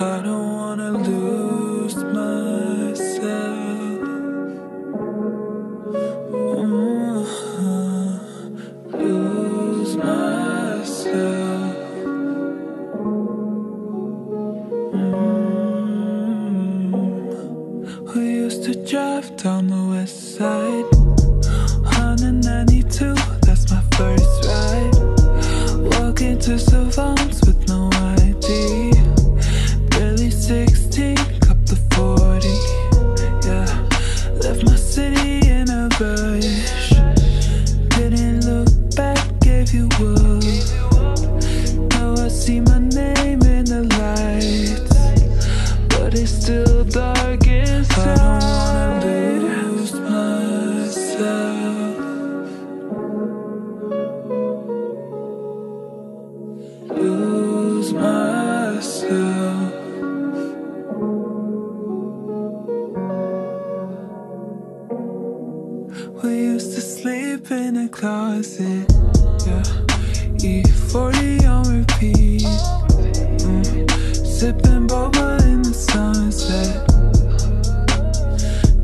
I don't wanna lose myself. Lose myself. Mm. We used to drive down the west side. In a closet, yeah. E40 on repeat, mm. sipping boba in the sunset.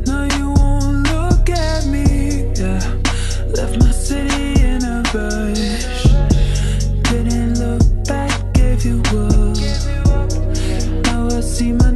Now you won't look at me, yeah. Left my city in a rush. Didn't look back, gave you up. Now I see my